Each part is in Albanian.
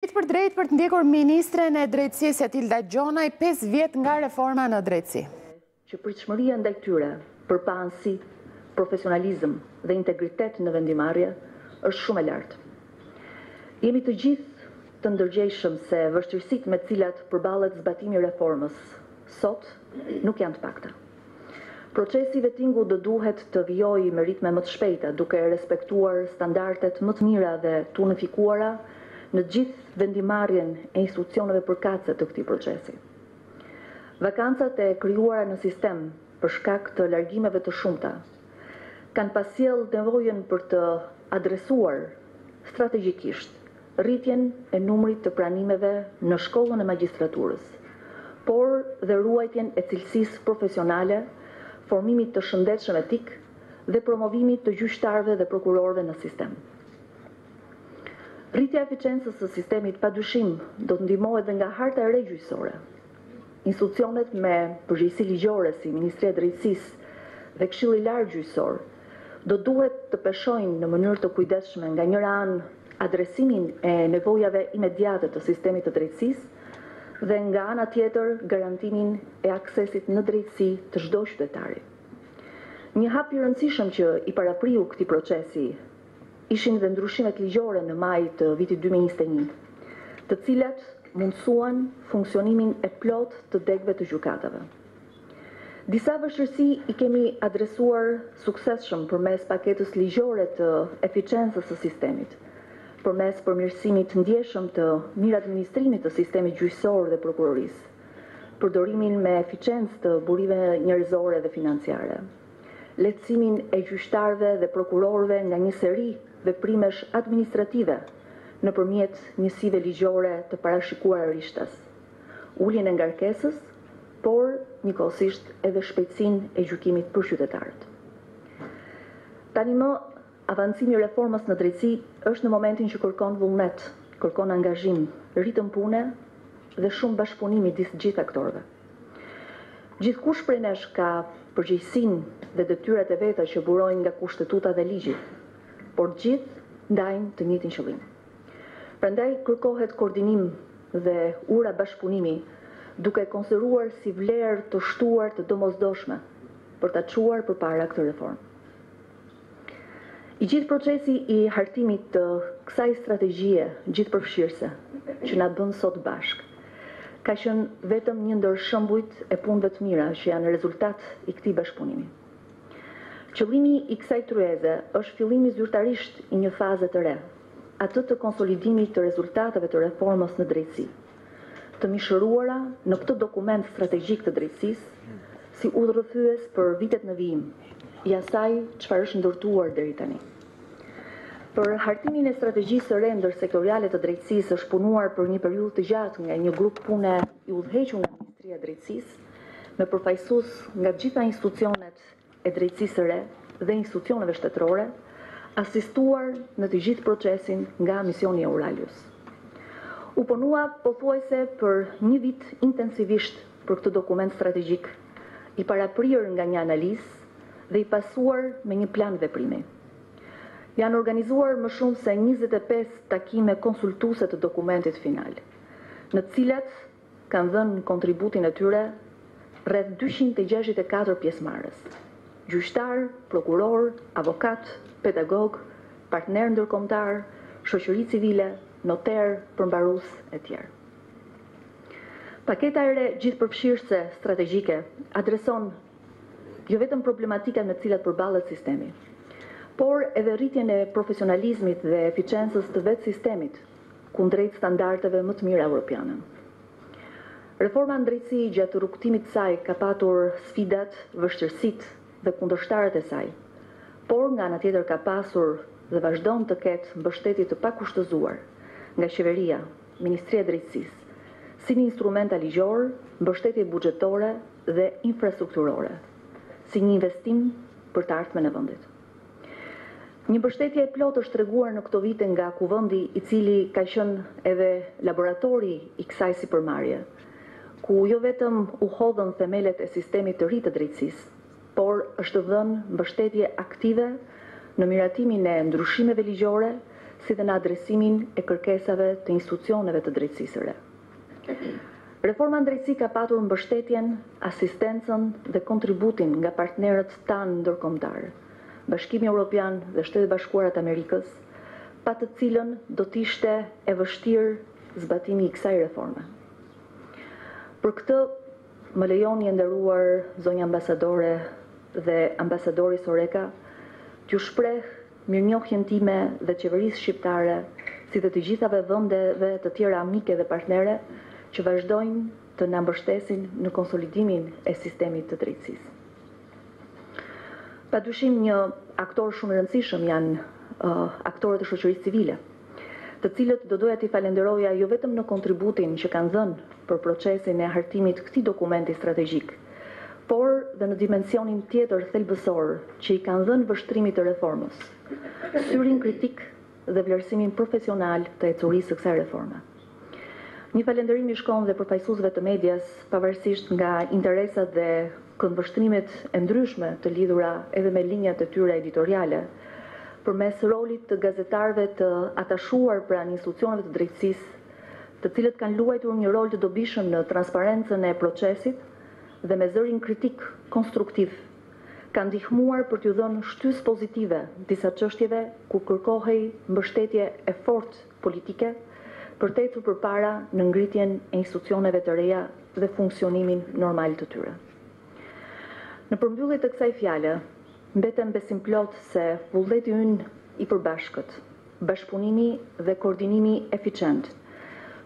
Drejtpërdrejt për të ndjekur ministren e Drejtësisë Etilda Gjonaj pesë vjet nga reforma në drejtësi. Që pritshmëria ndaj tyre për paanësi, profesionalizëm dhe integritet në vendimmarrje është shumë e lartë. Jemi të gjithë të ndërgjegjshëm se vështirësitë me të cilat përballet zbatimi i reformës sot nuk janë të pakta. Procesi i vetingut do duhet të vijojë me ritme më të shpejta, duke respektuar standardet më të mira dhe të unifikuara në gjithë vendimmarrjen e institucioneve përkatëse të këtij procesi. Vakancat e krijuara në sistem për shkak të largimeve të shumta kanë pasjellë nevojën për të adresuar strategjikisht rritjen e numrit të pranimeve në Shkollën e Magjistraturës, por dhe ruajtjen e cilësisë profesionale, formimit të shëndetshëm etik dhe promovimit të gjyqtarëve dhe prokurorëve në sistem. Rritja e efiçencës së sistemit padyshim do të ndihmohet dhe nga harta e re gjyqësore. Institucionet me përgjegjësi ligjore si Ministria e Drejtësisë dhe Këshilli i Lartë Gjyqësor do duhet të peshojnë në mënyrë të kujdesshme nga njëra anë adresimin e nevojave imediate të sistemit të drejtësisë dhe nga ana tjetër garantimin e aksesit në drejtësi të çdo qytetari. Një hap i rëndësishëm që i parapriu këtij procesi ishin dhe ndryshimet ligjore në maj të vitit dy mijë e njëzet e një, të cilat mundësuan funksionimin e plotë të degëve të gjykatave. Disa vështirësi i kemi adresuar suksesshëm përmes paketës ligjore të efiçencës së sistemit, përmes përmirësimit të ndjeshëm të mirëadministrimit të sistemit gjyqësor dhe prokurorisë, përdorimin me efiçencë të burimeve njerëzore dhe financiare. lehtësimin e gjyqtarëve dhe prokurorëve nga një seri veprimesh administrative nëpërmjet njësive ligjore të parashikuara rishtas, uljen e ngarkesës, por njëkohësisht edhe shpejtësinë e gjykimit për qytetarët. Tanimë. Avancimi i reformës në drejtësi është në momentin që kërkon vullnet, kërkon angazhim, ritëm pune dhe shumë bashkëpunim midis gjithë aktorëve. Gjithkush prej nesh ka përgjegjësinë dhe detyrat e veta që burojnë nga Kushtetuta dhe ligji, por gjithë ndajnë të njëjtin qëllim. Prandaj kërkohet koordinim dhe ura bashkëpunimi, duke konsideruar si vlerë të shtuar të domosdoshme për ta çuar përpara këtë reformë. I gjithë procesi i hartimit të kësaj strategjie gjithëpërfshirëse që na bën sot bashkë, ka qenë vetëm një ndër shembujt e punëve të mira që janë rezultat i këtij bashkëpunimi. Qëllimi i kësaj tryeze është fillimi zyrtarisht i një faze të re, atë të konsolidimit të rezultateve të reformës në drejtësi. të mishëruara në këtë dokument strategjik të drejtësisë si udhërrëfyes për vitet në vijim i asaj çfarë është ndërtuar deri tani. Për hartimin e strategjisë së re ndërsektoriale të drejtësisë është punuar për një periudhë të gjatë nga një grup pune i udhëhequr nga Ministria e Drejtësisë, me përfaqësues nga të gjitha institucionet e drejtësisë së re dhe institucioneve shtetërore, asistuar në të gjithë procesin nga Misioni Euralius. U punua pothuajse për një vit intensivisht për këtë dokument strategjik, i paraprirë nga një analizë dhe i pasuar me një plan veprimi. Janë organizuar më shumë se njëzet e pesë takime konsultuese të dokumentit final, në të cilat kanë dhënë kontributin e tyre rreth dyqind e gjashtëdhjetë e katër pjesëmarrës, gjyqtarë, prokurorë, avokatë, pedagogë, partnerë ndërkombëtarë, shoqëri civile, noterë, përmbarues e të tjerë. Paketa e re gjithëpërfshirëse strategjike adreson jo vetëm problematikat me të cilat përballet sistemi, por edhe rritjen e profesionalizmit dhe efiçencës të vetë sistemit, kundrejt standardeve më të mira europiane. Reforma në drejtësi gjatë rrugëtimit të saj ka patur sfidat, vështirësitë dhe kundërshtarët e saj, por nga ana tjetër ka pasur dhe vazhdon të ketë mbështetje të pakushtëzuar nga qeveria, Ministria e Drejtësisë, si në instrumenta ligjor, mbështetje buxhetore dhe infrastrukturore, si një investim për të ardhmen e vendit. Një mbështetje e plotë është treguar në këto vite nga Kuvendi i cili ka qenë edhe laboratori i kësaj sipërmarrje, ku jo vetëm u hodhën themelet e sistemit të ri të drejtësisë, por është dhënë mbështetje aktive në miratimin e ndryshimeve ligjore si dhe në adresimin e kërkesave të institucioneve të drejtësisë së re. Reforma në drejtësi ka patur mbështetjen, asistencën dhe kontributin nga partnerët tanë ndërkombëtarë, Bashkimi Europian dhe Shtetet e Bashkuara të Amerikës, pa të cilën do të ishte e vështirë zbatimi i kësaj reforme. Për këtë, më lejoni e nderuar zonja ambasadore dhe ambasadori Soreka, t'ju shpreh, Mirënjohjen time dhe qeverisë shqiptare, si dhe të gjithave vendeve të tjera amike dhe partnere që vazhdojnë të na mbështesin në konsolidimin e sistemit të drejtësisë. Padyshim një aktor shumë i rëndësishëm janë aktorët e shoqërisë civile. të cilët do doja t'i falenderoja jo vetëm në kontributin që kanë dhënë për procesin e hartimit këtij dokumenti strategjik, por dhe në dimensionin tjetër thelbësor që i kanë dhënë vështrimit të reformës, syrin kritik dhe vlerësimin profesional të ecurisë së kësaj reforme. Një falënderim i shkon dhe përfaqësuesve të medias, pavarësisht nga interesat dhe këndvështrimet e ndryshme të lidhura edhe me linjat e tyre editoriale, përmes rolit të gazetarëve të atashuar pranë institucioneve të drejtësisë, të cilët kanë luajtur një rol të dobishëm në transparencën e procesit dhe me zërin kritik konstruktiv ka ndihmuar për t'u dhënë shtysë pozitive disa çështjeve ku kërkohej mbështetje e fortë politike, për të ecur përpara në ngritjen e institucioneve të reja dhe funksionimin normal të tyre. Në përmbyllje të kësaj fjale, mbetem besimplotë se vullneti ynë i përbashkët, bashkëpunimi dhe koordinimi eficient,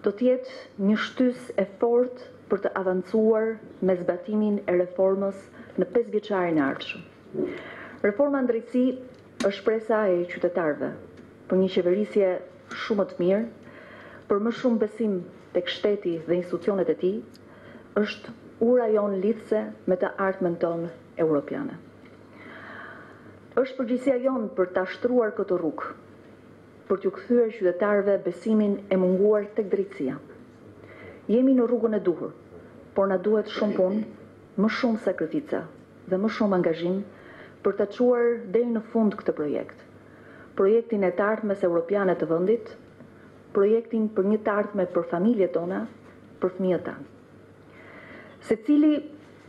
do të jetë një shtysë e fortë për të avancuar me zbatimin e reformës në pesëvjeçarin e ardhshëm. Reforma në drejtësi është shpresa e qytetarëve. Për një qeverisje shumë më të mirë, për më shumë besim tek shteti dhe institucionet e tij, është ura jonë lidhëse me të ardhmen tonë europiane. Është përgjegjësia jonë për ta shtruar këtë rrugë, për t'u kthyer qytetarëve besimin e munguar tek drejtësia. Jemi në rrugën e duhur, por na duhet shumë punë, më shumë sakrifica, dhe më shumë angazhim për ta çuar deri në fund këtë projekt, projektin e të ardhmes europiane të vendit, projektin për një të ardhme për familjet tona, për fëmijët tanë. Secili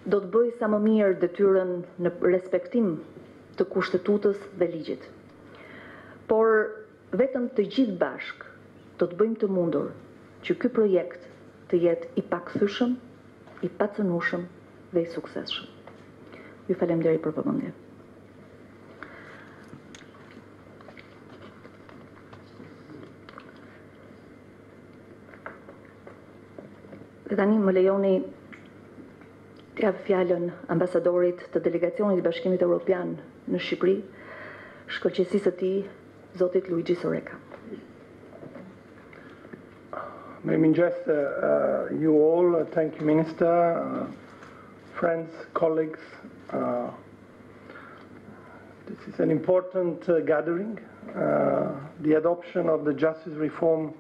do të bëjë sa më mirë detyrën në respektim të Kushtetutës dhe ligjit. Por Vetëm të gjithë bashkë do të bëjmë të mundur që ky projekt të jetë i pakthyshëm, i pacënushëm dhe i suksesshëm. Ju faleminderit për vëmendjen. Dhe tani më lejoni t'ia jap fjalën ambasadorit të delegacionit të Bashkimit Europian në Shqipëri, shkëlqesisë së tij, Zotit Luigi Soreka. I mean, just uh, uh, you all, uh, thank you, Minister, friends, colleagues. this is an important gathering. the adoption of the justice reform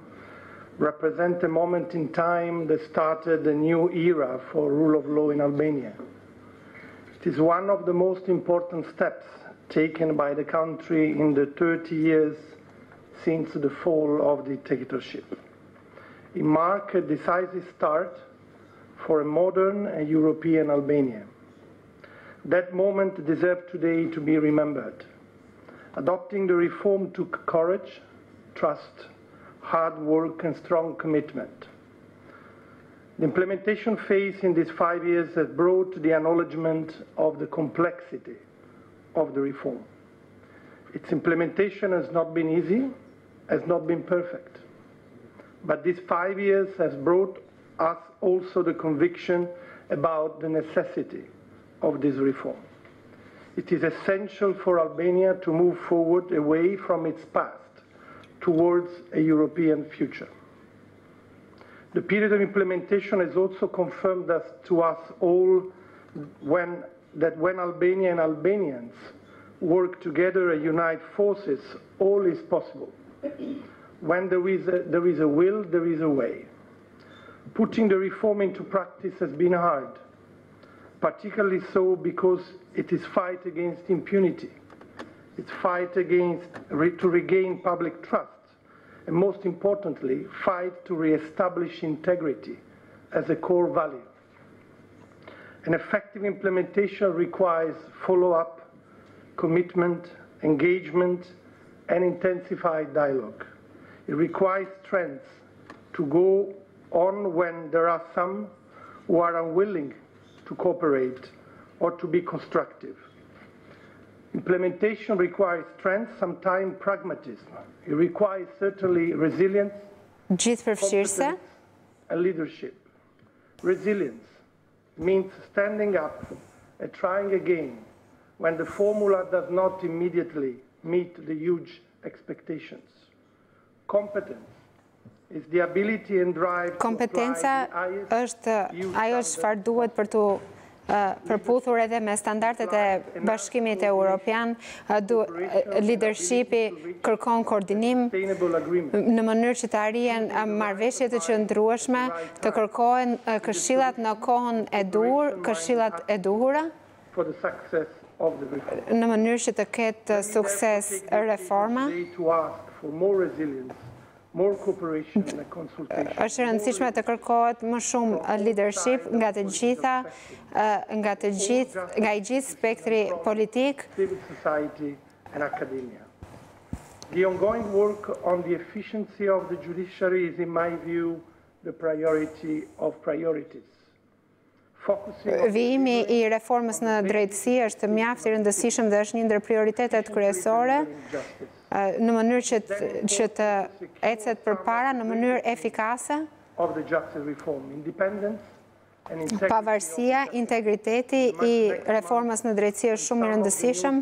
represents a moment in time that started a new era for rule of law in Albania. It is one of the most important steps taken by the country in the 30 years since the fall of the dictatorship mark a decisive start for a modern and uh, European Albania. That moment deserves today to be remembered. Adopting the reform took courage, trust, hard work, and strong commitment. The implementation phase in these five years has brought the acknowledgement of the complexity of the reform. Its implementation has not been easy, has not been perfect but these five years has brought us also the conviction about the necessity of this reform. It is essential for Albania to move forward away from its past towards a European future. The period of implementation has also confirmed us, to us all when, that when Albania and Albanians work together and unite forces, all is possible when there is, a, there is a will, there is a way. Putting the reform into practice has been hard, particularly so because it is fight against impunity. It's fight against to regain public trust, and most importantly, fight to re-establish integrity as a core value. An effective implementation requires follow-up, commitment, engagement, and intensified dialogue. It requires strength to go on when there are some who are unwilling to cooperate or to be constructive. Implementation requires strength, sometimes pragmatism. It requires certainly resilience, Gjithë And leadership. Resilience means standing up and trying again when the formula does not immediately meet the huge expectations. Kompetenca është ajo çfarë duhet për t'u përputhur edhe me standardet e Bashkimit Europian, lidershipi kërkon koordinim në mënyrë që të arrihen marrëveshje të qëndrueshme, të kërkohen këshillat në kohën e duhur, këshillat e duhura. në mënyrë që të ketë sukses reforma, është e rëndësishme të kërkohet më shumë lidership nga të gjitha, nga të gjithë, nga i gjithë spektri politik, Vijimi i reformës në drejtësi është mjaft i rëndësishëm dhe është një ndër prioritetet kryesore në mënyrë që të ecet përpara në mënyrë efikase. Pavarësia, integriteti i reformës në drejtësi është shumë i rëndësishëm.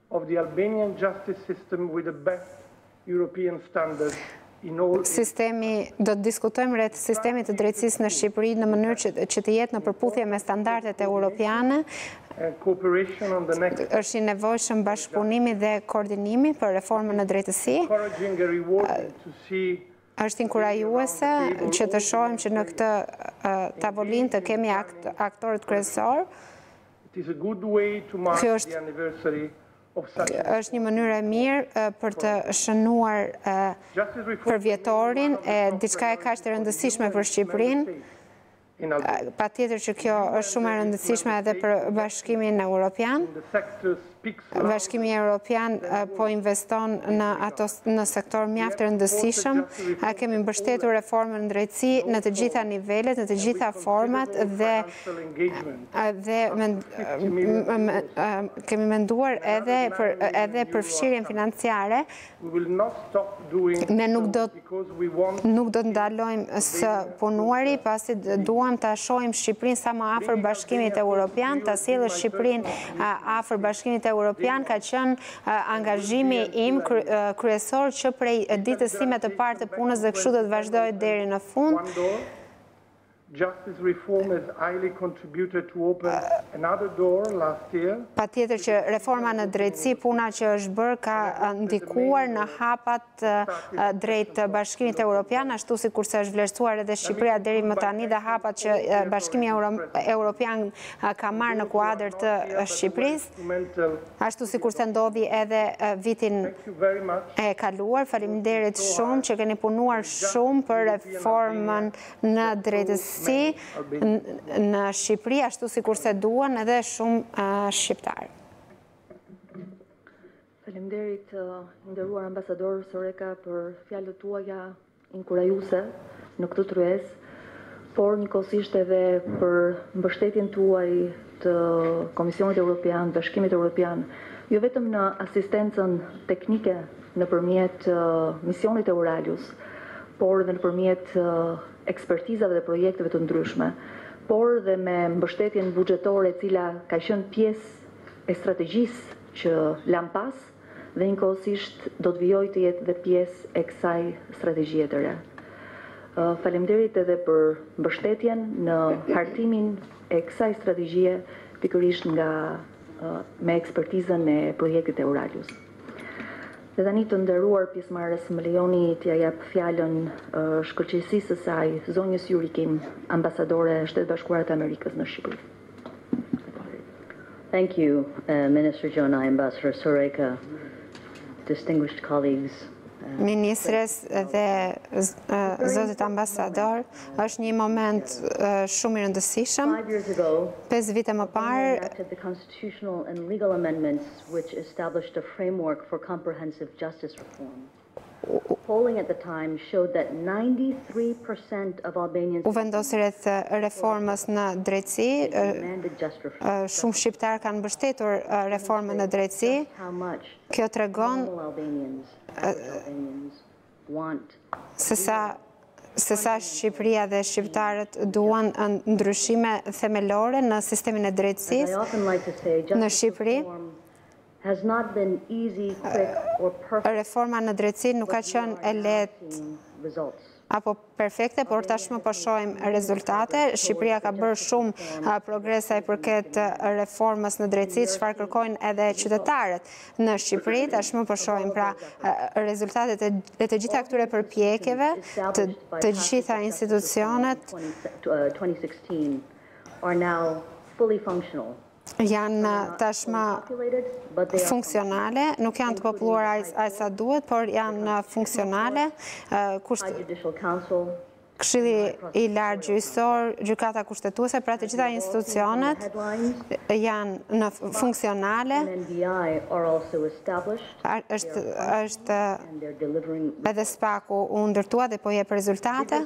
of the Albanian justice system with the best European standards in all its Sistemi, Do të diskutojmë rreth sistemit të drejtësisë në Shqipëri në mënyrë që të jetë në përputhje me standardet europiane, and cooperation on the next është i nevojshëm bashkëpunimi dhe koordinimi për reformën në drejtësi. encouraging and rewarding to see Është inkurajuese që të shohim që në këtë tavolinë të kemi aktorët kryesorë, Kjo është është një mënyrë e mirë për të shënuar përvjetorin e diçkaje kaq të rëndësishme për Shqipërinë. Patjetër që kjo është shumë e rëndësishme edhe për Bashkimin Europian. Bashkimi Europian po investon në ato në sektor mjaft të rëndësishëm, kemi mbështetur reformën në drejtësi në të gjitha nivelet, në të gjitha format dhe dhe kemi menduar edhe për edhe përfshirjen financiare Ne nuk do nuk do të ndalojmë së punuari pasi duam ta shohim Shqipërinë sa më afër Bashkimit Europian, ta sjell Shqipërinë afër Bashkimit Europian ka qenë angazhimi im kryesor që prej ditës sime të parë të punës dhe kështu do të vazhdojë deri në fund. Patjetër që reforma në drejtësi, puna që është bërë ka ndikuar në hapat drejt Bashkimit Europian, ashtu sikurse është vlerësuar edhe Shqipëria deri më tani dhe hapat që Bashkimi Europian ka marrë në kuadër të Shqipërisë, ashtu sikurse ndodhi edhe vitin e kaluar. Faleminderit shumë që keni punuar shumë për reformën në drejtësi në Shqipëri, ashtu sikurse duan edhe shumë shqiptarë. Falemderit, i nderuar ambasador Soreka, për fjalët tuaja inkurajuse në këtë tryezë, por njëkohësisht edhe për mbështetjen tuaj të Komisionit Europian, Bashkimit Europian, jo vetëm në asistencën teknike nëpërmjet misionit Euralius, por dhe nëpërmjet ekspertizave dhe projekteve të ndryshme, por dhe me mbështetjen buxhetore e cila ka qenë pjesë e strategjisë që lamë pas, dhe njëkohësisht do të vijojë të jetë dhe pjesë e kësaj strategjie të re. Faleminderit edhe për mbështetjen në hartimin e kësaj strategjie pikërisht nga me ekspertizën e projektit Euralius. Dhe tani të nderuar pjesëmarrës më lejoni t'ia jap fjalën shkëlqesisë së saj, zonjës Yuri Kim, ambasadore e Shteteve të Bashkuara të Amerikës në Shqipëri. Thank you, uh, Minister Gjonaj, Ambassador Soreca, distinguished colleagues. Uh, Ministres dhe uh, zotit ambasador, është një moment uh, shumë i rëndësishëm. Pesë vite më parë, U vendos rreth reformës në drejtësi, shumë shqiptarë kanë mbështetur reformën në drejtësi, kjo tregon se sa se sa Shqipëria dhe shqiptarët duan ndryshime themelore në sistemin e drejtësisë në Shqipëri. has not been easy, quick or perfect. Reforma në drejtësi nuk ka qenë e lehtë apo perfekte, por tashmë po shohim rezultate. Shqipëria ka bërë shumë progres sa i përket reformës në drejtësi, çfarë kërkojnë edhe qytetarët në Shqipëri. Tashmë po shohim pra rezultatet e të gjitha këtyre përpjekjeve, të, të gjitha institucionet are now fully functional. janë tashmë funksionale, nuk janë të populluar aq sa duhet, por janë funksionale, këshili i lartë gjyqësor, gjykata kushtetuese, pra të gjitha institucionet janë funksionale, është edhe spaku u ndërtua dhe po jep rezultate,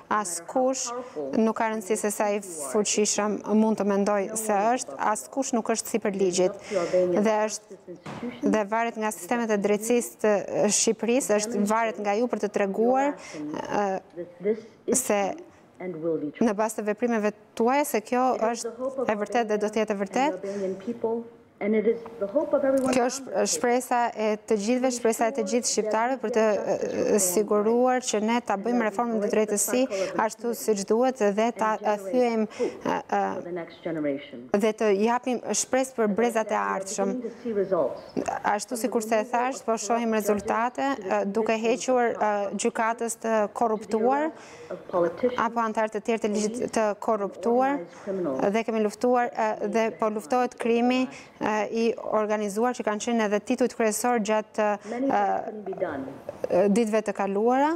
Askush, nuk ka rëndësi se sa i fuqishëm mund të mendojë se është, askush nuk është sipër ligjit. Dhe është dhe varet nga sistemet e drejtësisë të Shqipërisë, është varet nga ju për të treguar se në bazë të veprimeve tuaja, se kjo është e vërtetë dhe do të jetë e vërtetë. Kjo është shpresa e të gjithëve, shpresa e të gjithë shqiptarëve për të siguruar që ne ta bëjmë reformën në drejtësi ashtu siç duhet dhe ta thyejmë dhe të japim shpresë për brezat e ardhshëm. Ashtu sikurse e thashë, po shohim rezultate duke hequr gjykatës të korruptuar apo anëtarë të tjerë të korruptuar. dhe kemi luftuar dhe po luftohet krimi i organizuar që kanë qenë edhe titujt kryesor gjatë ditëve të kaluara.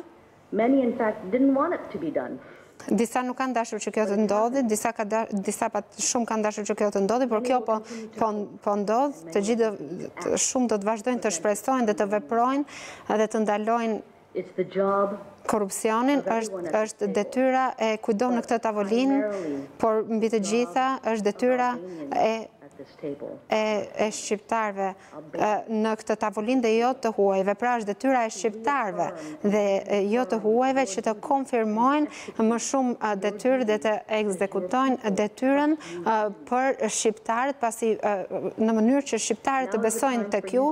Disa nuk kanë dashur që kjo të ndodhi, disa, ka da, disa pa, shumë kanë dashur që kjo të ndodhi, por kjo po, po, po ndodh, të gjithë shumë do të vazhdojnë të shpresojnë dhe të veprojnë dhe të ndalojnë It's the job. Korrupsionin është është detyra e kujtdo në këtë tavolinë, por mbi të gjitha është detyra e e, e shqiptarëve në këtë tavolinë dhe jo të huajve. Pra është detyra e shqiptarëve dhe jo të huajve që të konfirmojnë më shumë detyrë dhe të ekzekutojnë detyrën për shqiptarët pasi në mënyrë që shqiptarët të besojnë tek ju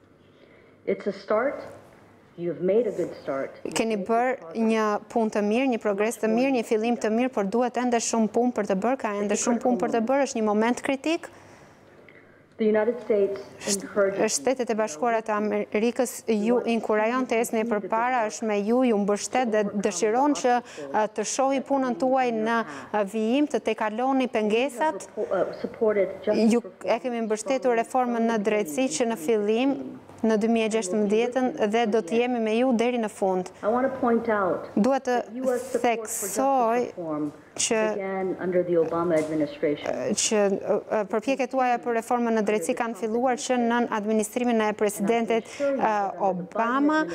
It's a start, you've made a good start. Keni bërë një punë të mirë, një progres të mirë, një fillim të mirë, por duhet ende shumë punë për të bërë, ka ende shumë punë për të bërë, është një moment kritik. Shtetet e Bashkuara të Amerikës ju inkurajon të ecni përpara, është me ju, ju mbështet dhe dëshiron që të shohi punën tuaj në vijim të tejkaloni pengesat. Ju E kemi mbështetur reformën në drejtësi që në fillim në 2016 dhe do të jemi me ju deri në fund. Dua të theksoj që që përpjekjet tuaja për reformën në drejtësi kanë filluar që nën administrimin e presidentit Obama,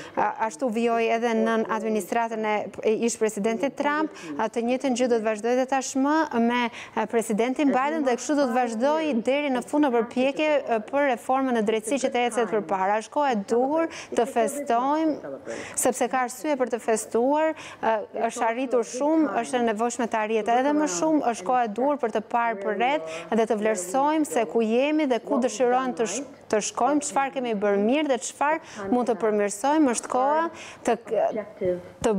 ashtu vijoi edhe nën administratën e ish-presidentit Trump, të njëjtën gjë do të vazhdojë dhe tashmë me presidentin Biden dhe kështu do të vazhdojë deri në fund në përpjekje për reformën në drejtësi që të ecë përpara. Është koha e duhur të festojmë sepse ka arsye për të festuar, është arritur shumë, është e nevojshme të arrihet edhe më shumë, është koha e duhur për të parë përreth dhe të vlerësojmë se ku jemi dhe ku dëshirojmë të të shkojmë, çfarë kemi bërë mirë dhe çfarë mund të përmirësojmë, është koha të të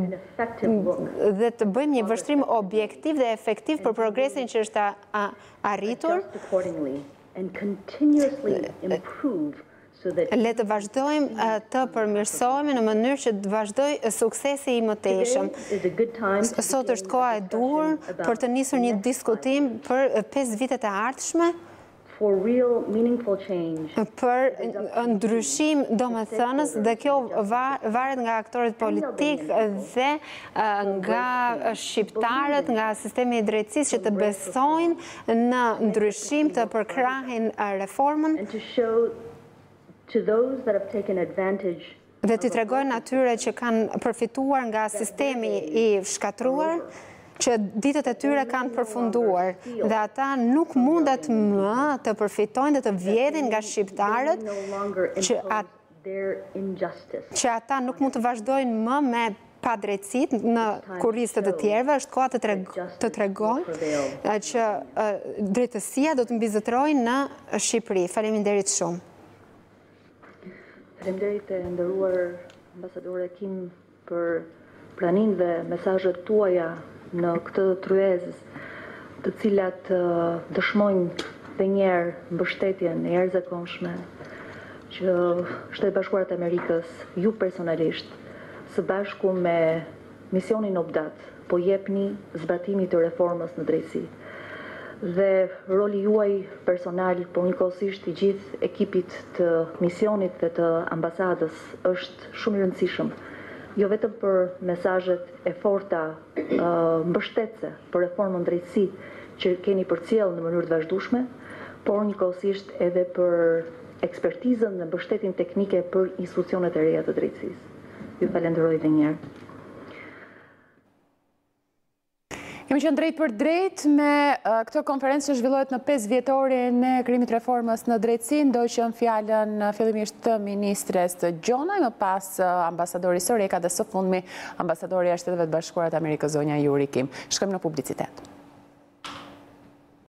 dhe të bëjmë një vështrim objektiv dhe efektiv për progresin që është arritur. Le të vazhdojmë të përmirësohemi në mënyrë që të vazhdojë suksesi i mëtejshëm. Sot është koha e duhur për të nisur një diskutim për 5 vitet e ardhshme, for real meaningful change. Për ndryshim domethënës dhe kjo varet nga aktorët politikë dhe nga shqiptarët, nga sistemi i drejtësisë që të besojnë në ndryshim, të përkrahin reformën. Dhe t'i tregojnë atyre që kanë përfituar nga sistemi i shkatërruar, që ditët e tyre kanë përfunduar dhe ata nuk mundet më të përfitojnë dhe të vjedhin nga shqiptarët që ata nuk mund të vazhdojnë më me padrejtësitë në kurriz të të tjerëve, është koha të tregojnë që drejtësia do të mbizotërojë në Shqipëri. Faleminderit shumë. Faleminderit e nderuar ambasadore Kim për praninë dhe mesazhet tuaja në këtë tryezë, të cilat dëshmojnë edhe një herë mbështetjen e jashtëzakonshme që Shtetet e Bashkuara të Amerikës, ju personalisht, së bashku me misionin OPDAT po i jepni zbatimit të reformës në drejtësi dhe roli juaj personal por njëkohësisht i gjithë ekipit të misionit dhe të ambasadës është shumë i rëndësishëm jo vetëm për mesazhet e forta mbështetëse për reformën në drejtësi që keni përcjellë në mënyrë të vazhdueshme, por njëkohësisht edhe për ekspertizën dhe mbështetjen teknike për institucionet e reja të drejtësisë. Ju falenderoj dhe një herë. Kemi qenë drejtpërdrejt me këtë konferencë që zhvillohet në 5 vjetorin e krijimit të reformës në drejtësi, ndoqëm fjalën fillimisht të ministres Gjonaj, më pas ambasadori Soreka dhe së fundmi ambasadorja e Shteteve të Bashkuara të Amerikës zonja Juri Kim. Shkojmë në publicitet.